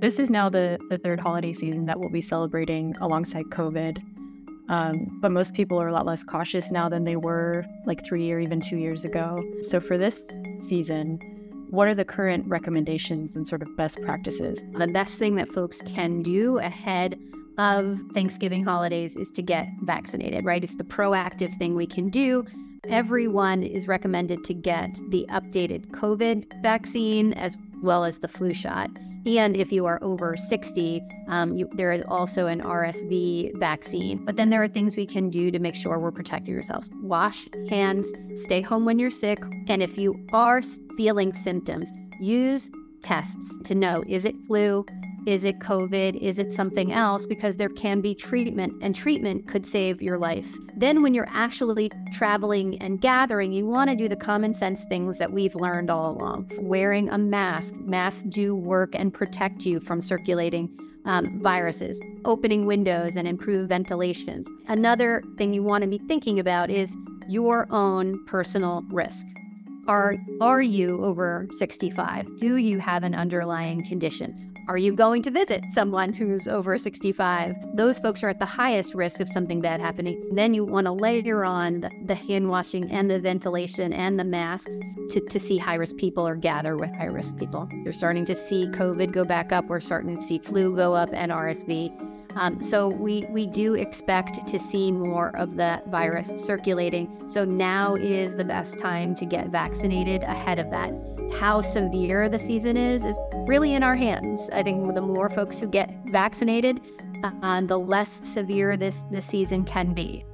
This is now the, the third holiday season that we'll be celebrating alongside COVID. Um, but most people are a lot less cautious now than they were like three or even two years ago. So for this season, what are the current recommendations and sort of best practices? The best thing that folks can do ahead of Thanksgiving holidays is to get vaccinated, right? It's the proactive thing we can do. Everyone is recommended to get the updated COVID vaccine as well as the flu shot. And if you are over 60, um, you, there is also an RSV vaccine. But then there are things we can do to make sure we're protecting ourselves. Wash hands, stay home when you're sick. And if you are feeling symptoms, use tests to know is it flu? Is it COVID? Is it something else? Because there can be treatment, and treatment could save your life. Then, when you're actually traveling and gathering, you want to do the common sense things that we've learned all along. Wearing a mask, masks do work and protect you from circulating um, viruses, opening windows and improve ventilations. Another thing you want to be thinking about is your own personal risk. Are, are you over 65? Do you have an underlying condition? Are you going to visit someone who's over 65? Those folks are at the highest risk of something bad happening. Then you want to layer on the, hand washing and the ventilation and the masks to, to see high risk people or gather with high risk people. You're starting to see COVID go back up. We're starting to see flu go up and RSV. Um, so we we do expect to see more of the virus circulating. So now is the best time to get vaccinated ahead of that. How severe the season is is really in our hands. I think the more folks who get vaccinated, uh, the less severe this this season can be.